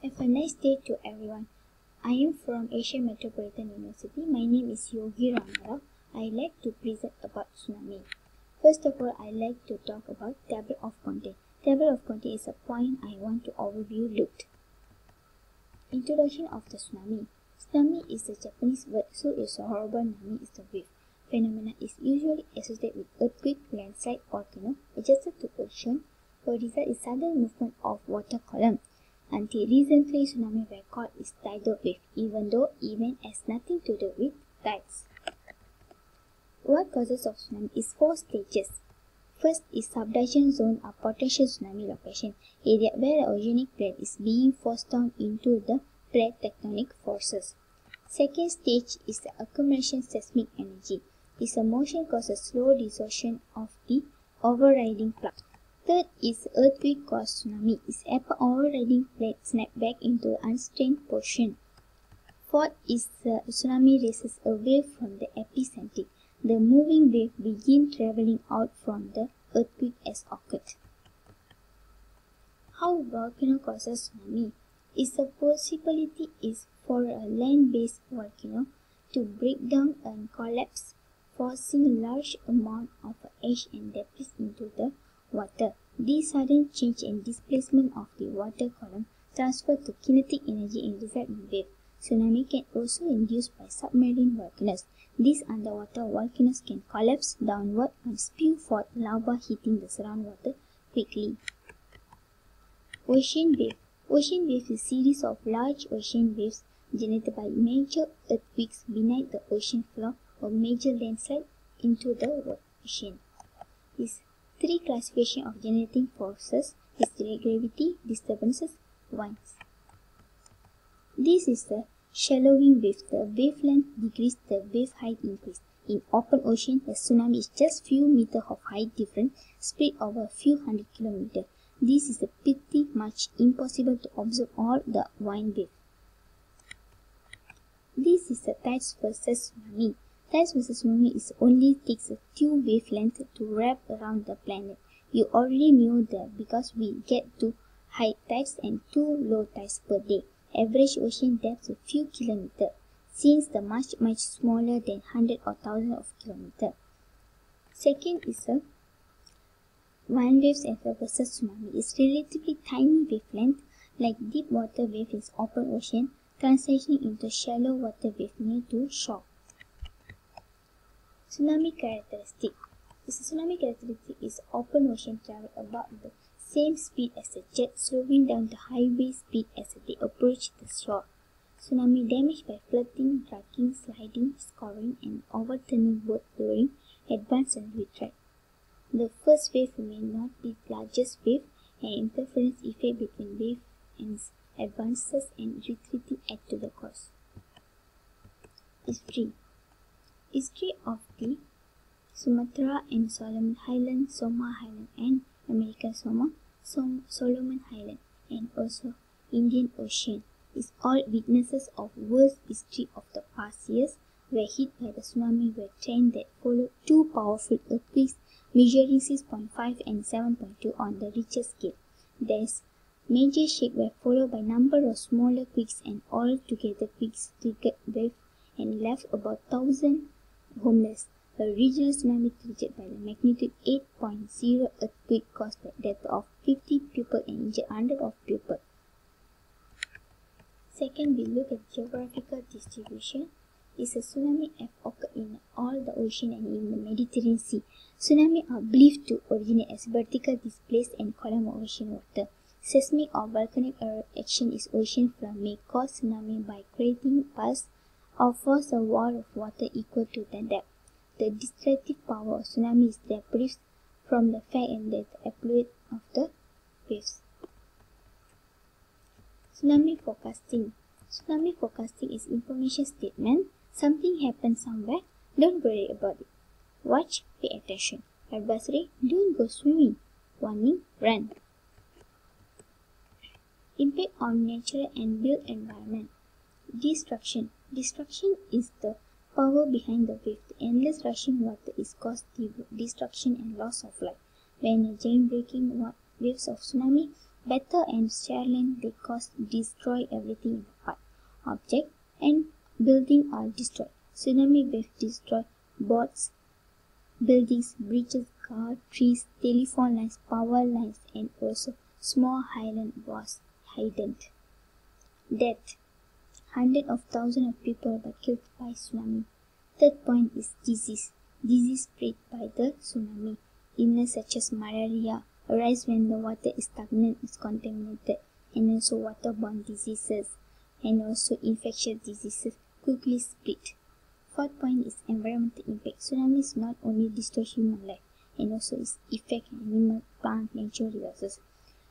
Have a nice day to everyone. I am from Asia Metropolitan University. My name is Yogi Ramarao. I like to present about tsunami. First of all, I like to talk about table of content. Table of content is a point I want to overview looked. Introduction of the tsunami. Tsunami is a Japanese word, so is a horrible nami is the wave. Phenomena is usually associated with earthquake, landslide, volcano adjacent to ocean. Result is sudden movement of water column. Until recently, tsunami record is tidal with even though event has nothing to do with tides. What causes of tsunami is four stages. First is subduction zone or potential tsunami location, area where the oceanic plate is being forced down into the plate tectonic forces. Second stage is the accumulation seismic energy. Is a motion causes slow dissolution of the overriding plate. Third is earthquake caused tsunami. Is overriding plate snap back into unstrained portion. Fourth is the tsunami races away from the epicenter. The moving wave begin traveling out from the earthquake as occurred. How volcano causes tsunami? Is the possibility is for a land-based volcano to break down and collapse, forcing large amount of ash and debris into the water. This sudden change and displacement of the water column transfer to kinetic energy and result in wave. Tsunami can also induced by submarine volcanoes. These underwater volcanoes can collapse downward and spew forth lava hitting the surrounding water quickly. Ocean wave. Ocean wave is a series of large ocean waves generated by major earthquakes beneath the ocean floor or major landslide into the ocean. Is Three classification of generating forces is gravity, disturbances, winds. This is the shallowing wave. The wavelength decrease, the wave height increase. In open ocean, the tsunami is just few meter of height difference spread over a few hundred kilometers. This is a pretty much impossible to observe all the wind wave. This is the tides versus tsunami. Tides versus tsunami is only takes a few wavelengths to wrap around the planet. You already knew that because we get two high tides and two low tides per day. Average ocean depth a few kilometers, since the much much smaller than hundred or thousand of kilometers. Second is a wind waves versus tsunami is relatively tiny wavelength like deep water wave in open ocean transitioning into shallow water wave near to shore. Tsunami characteristic. The tsunami characteristic is open ocean travel about the same speed as a jet, slowing down the highway speed as they approach the shore. Tsunami damage by flooding, dragging, sliding, scoring, and overturning both during advance and retreat. The first wave may not be the largest wave, and interference effect between wave and advances and retreating add to the cost. History History of the Sumatra and Solomon Island, Soma Island and American Samoa, Som Solomon Island and also Indian Ocean is all witnesses of worst history of the past years were hit by the tsunami were trend that followed two powerful earthquakes measuring 6.5 and 7.2 on the Richter scale. There's major shake were followed by number of smaller quakes and all together quakes triggered wave and left about 1000 homeless. A regional tsunami triggered by the magnitude 8.0 earthquake caused the death of 50 people and injured hundreds of people. Second, we look at geographical distribution. Is a tsunami have occurred in all the ocean and in the Mediterranean Sea. Tsunami are believed to originate as vertical displaced and column of ocean water. Seismic or volcanic action is ocean floor may cause tsunami by creating pulse force a wall of water equal to the depth. The destructive power of tsunami is derived from the fact and the effluent of the waves. Tsunami forecasting. Tsunami forecasting is information statement. Something happened somewhere. Don't worry about it. Watch, pay attention. Advisory, don't go swimming. Warning, run. Impact on nature and built environment. Destruction. Destruction is the power behind the wave. The endless rushing water is caused the destruction and loss of life. When a giant breaking waves of tsunami Better and land they cause destroy everything in the path. Object and building are destroyed. Tsunami waves destroy boats, buildings, bridges, cars, trees, telephone lines, power lines, and also small island was hidden. Death. Hundreds of thousands of people were killed by tsunami. Third point is disease. Disease spread by the tsunami. Illness such as malaria arise when the water is stagnant, is contaminated, and also waterborne diseases and also infectious diseases quickly spread. Fourth point is environmental impact. Tsunamis not only destroy human life and also its effect on animal, plant, natural resources.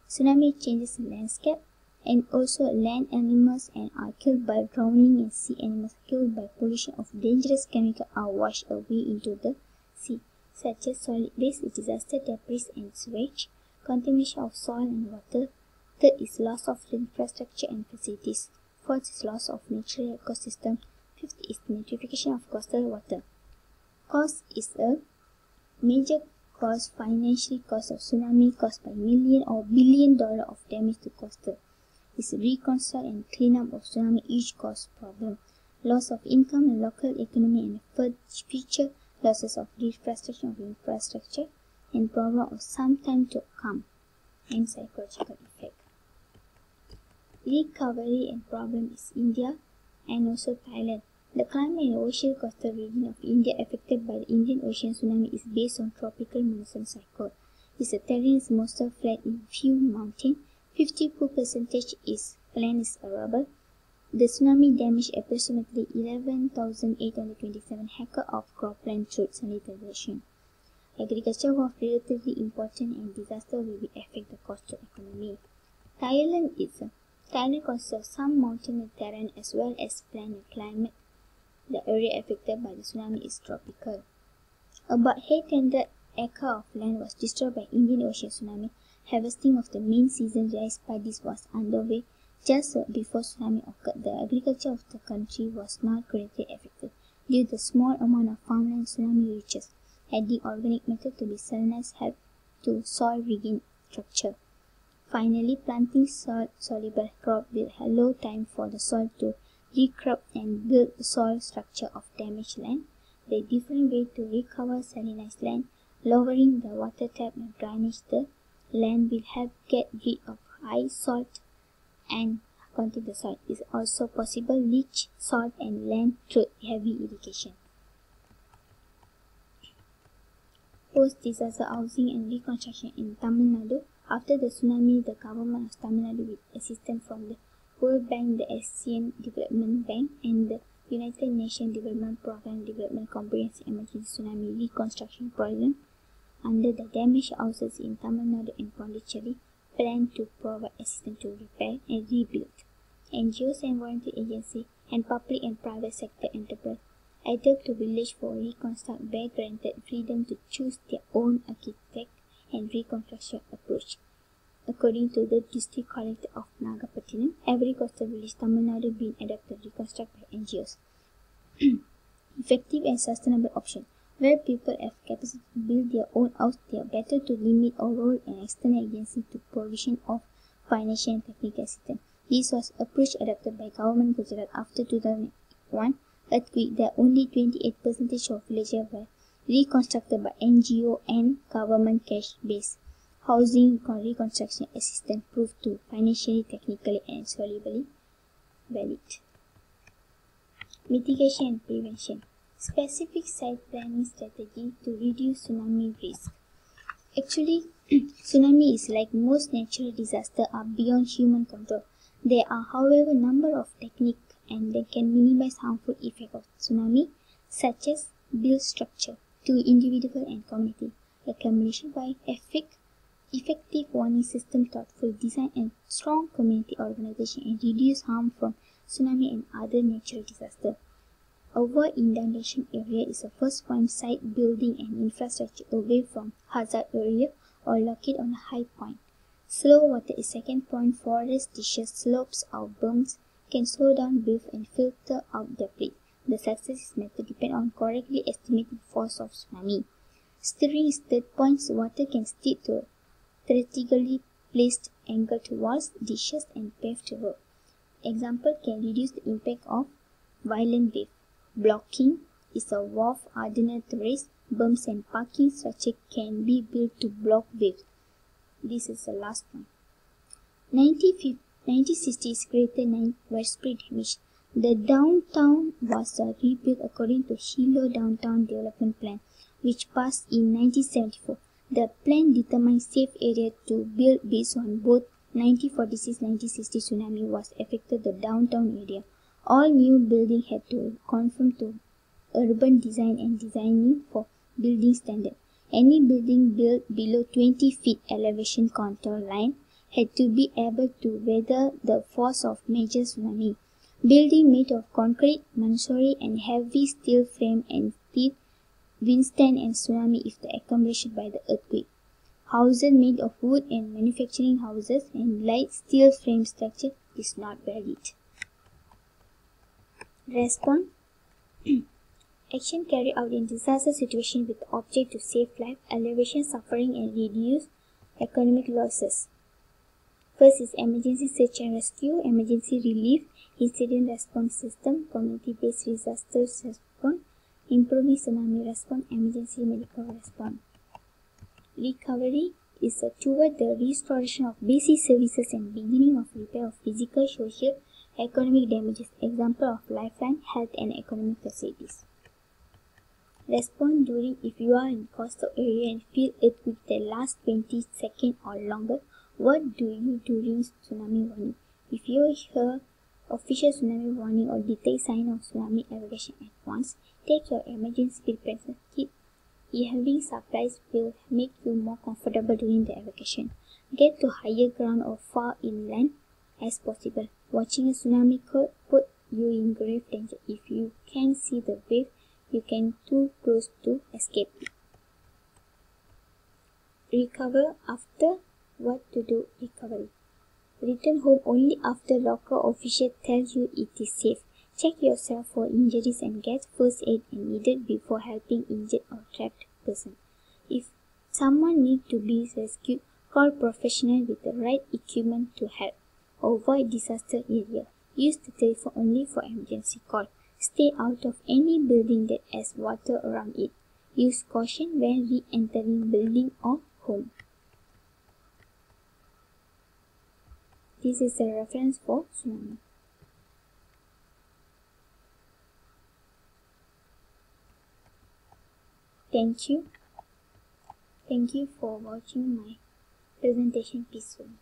Tsunami changes the landscape and also land animals and are killed by drowning and sea animals killed by pollution of dangerous chemical are washed away into the sea such as solid waste, disaster debris and sewage, contamination of soil and water. Third is loss of infrastructure and facilities. Fourth is loss of natural ecosystem. Fifth is nitrification of coastal water. Cost is a major cause financially cost of tsunami caused by million or billion dollar of damage to coastal is reconstruct and cleanup of tsunami each cause problem, loss of income and local economy and future losses of infrastructure of infrastructure, and problem of some time to come, and psychological effect. Recovery and problem is India and also Thailand. The climate the ocean coastal region of India affected by the Indian Ocean tsunami is based on tropical monsoon cycle. Its a terrain is mostly flat in few mountains 54 percentage is land is arable. The tsunami damaged approximately 11,827 hectares of cropland through salinization. Agriculture was relatively important and disaster will affect the coastal economy. Thailand is a Thailand consists of some mountainous terrain as well as plain and climate. The area affected by the tsunami is tropical. About 800 acres of land was destroyed by Indian Ocean tsunami Harvesting of the main season rice paddies was underway just before tsunami occurred. The agriculture of the country was not greatly affected due to the small amount of farmland tsunami reaches. Adding organic matter to the salinized helped to soil regain structure. Finally, planting soil soluble crop will allow time for the soil to recrop and build the soil structure of damaged land. The different way to recover salinized land, lowering the water tap and drainage the land will help get rid of high salt and contain the soil. It is also possible leach salt and land through heavy irrigation. Post-disaster housing and reconstruction in Tamil Nadu. After the tsunami, the government of Tamil Nadu with assistance from the World Bank, the Asian Development Bank, and the United Nations Development Programme Development Comprehensive Emergency Tsunami Reconstruction Program under the damaged houses in Tamil Nadu and Pondicherry plan to provide assistance to repair and rebuild. NGOs and volunteer agencies and public and private sector enterprise adapt to village for reconstruct were granted freedom to choose their own architect and reconstruction approach. According to the district collector of Nagapattinam, every coastal village Tamil Nadu being adapted reconstruct by NGOs. Effective and sustainable option. Where people have capacity to build their own house, they are better to limit or role an external agency to provision of financial and technical assistance. This was approach adopted by government Gujarat after 2001 earthquake that only 28% of villages were reconstructed by NGO and government cash-based housing reconstruction assistance proved to financially, technically and solubly valid. Mitigation and prevention specific site planning strategy to reduce tsunami risk. Actually, tsunami is like most natural disasters are beyond human control. There are, however, number of techniques and they can minimize harmful effect of tsunami, such as build structure to individual and community, a combination by effect, effective warning system, thoughtful design, and strong community organization, and reduce harm from tsunami and other natural disasters. Avoid inundation area is a first point site building and infrastructure away from hazard area or locate on a high point. Slow water is second point. Forest dishes, slopes or berms can slow down build and filter out debris. The success is method depend on correctly estimating force of tsunami. Steering is third point. Water can stick to strategically placed anchored walls, dishes, and paved road. Example can reduce the impact of violent wave. Blocking is a wharf hardened raised berms and parking structure can be built to block waves. This is the last one. 1960 is greater than widespread damage. The downtown was rebuilt according to Hilo Downtown Development Plan, which passed in 1974. The plan determined safe area to build based on both 1946-1960 tsunami was affected the downtown area. All new building had to conform to urban design and designing for building standard. Any building built below 20 feet elevation contour line had to be able to weather the force of major tsunami. Building made of concrete, masonry, and heavy steel frame and steel withstand and tsunami if the accomplished by the earthquake. Houses made of wood and manufacturing houses and light steel frame structure is not valid. Response Action carried out in disaster situation with object to save life, alleviate suffering and reduce economic losses. First is emergency search and rescue, emergency relief, incident response system, community-based disaster response, improving tsunami response, emergency medical response. Recovery is a toward the restoration of basic services and beginning of repair of physical, social, economic damages. Example of lifeline, health and economic facilities. Respond during if you are in coastal area and feel earthquake that lasts 20 seconds or longer. What do you do during tsunami warning? If you hear official tsunami warning or detect sign of tsunami evacuation at once, take your emergency preparedness kit. Having supplies will make you more comfortable during the evacuation. Get to higher ground or far inland as possible. Watching a tsunami could put you in grave danger. If you can see the wave, you can too close to escape. Recover after what to do recovery. Return home only after local official tells you it is safe. Check yourself for injuries and get first aid and needed before helping injured or trapped person. If someone needs to be rescued, call professional with the right equipment to help. Avoid disaster area. Use the telephone only for emergency call. Stay out of any building that has water around it. Use caution when re-entering building or home. This is a reference for tsunami. Thank you. Thank you for watching my presentation peacefully.